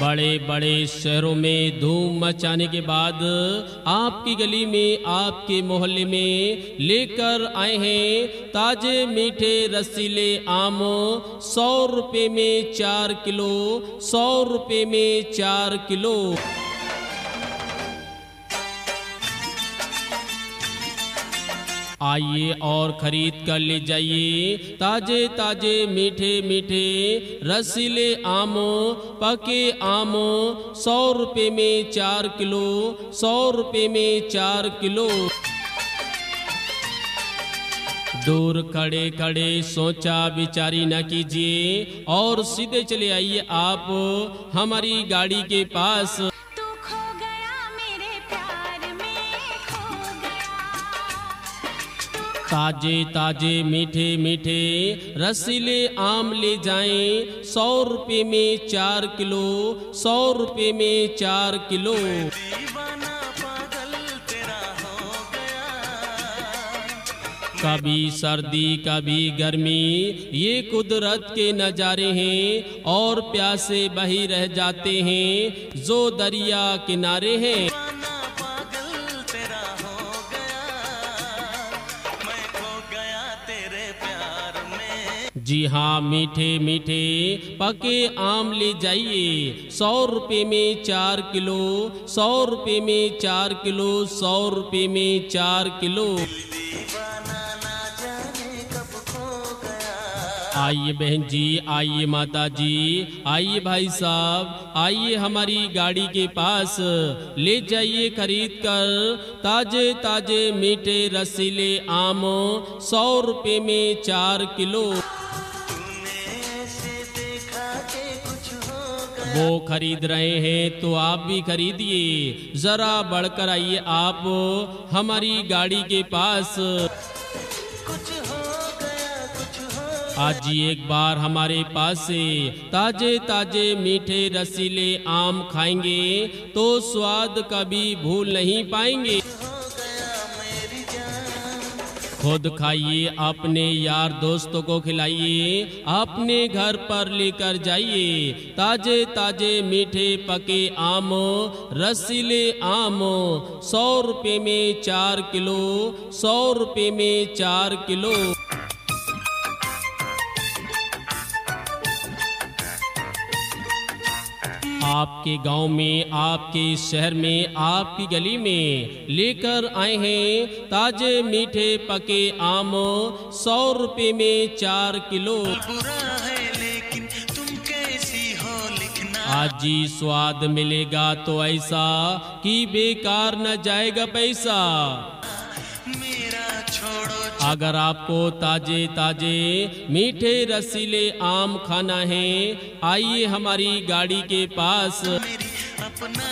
बड़े बड़े शहरों में धूम मचाने के बाद आपकी गली में, आपके मोहल्ले में लेकर आए हैं ताजे मीठे रसीले आम, सौ रुपये में चार किलो, सौ रुपये में चार किलो। आइए और खरीद कर ले जाइए। ताजे ताजे, मीठे मीठे, रसीले आम, पके आम, सौ रुपये में चार किलो, सौ रुपये में चार किलो। दूर खड़े खड़े, सोचा विचारी न कीजिए, और सीधे चले आइए आप हमारी गाड़ी के पास। ताजे ताजे मीठे मीठे रसीले आम ले जाएँ। सौ रुपये में चार किलो सौ रुपये में चार किलो। कभी सर्दी कभी गर्मी ये कुदरत के नज़ारे हैं और प्यासे बही रह जाते हैं जो दरिया किनारे हैं। जी हाँ मीठे मीठे, पके आम ले जाइए। सौ रुपये में चार किलो, सौ रुपये में चार किलो, सौ रुपये में चार किलो। आइए बहन जी, आइए माता जी, आइए भाई साहब, आइए हमारी गाड़ी के पास, ले जाइए खरीद कर। ताजे ताजे मीठे रसीले आम, सौ रुपये में चार किलो। वो खरीद रहे हैं तो आप भी खरीदिए। जरा बढ़कर आइए आप, हमारी गाड़ी के पास। कुछ आज ही एक बार हमारे पास से ताजे ताजे मीठे रसीले आम खाएँगे तो स्वाद कभी भूल नहीं पाएँगे। खुद खाइए, अपने यार दोस्तों को खिलाइए, अपने घर पर लेकर जाइए। ताजे ताजे मीठे पके आम, रसीले आम, सौ रुपये में चार किलो, सौ रुपये में चार किलो। आपके गाँव में, आपके शहर में, आपकी गली में लेकर आए हैं ताजे मीठे पके आम, सौ रुपये में चार किलो। है हो आज जी स्वाद मिलेगा तो ऐसा कि बेकार न जाएगा पैसा। अगर आपको ताजे ताजे मीठे रसीले आम खाना है आइए हमारी गाड़ी के पास। अपना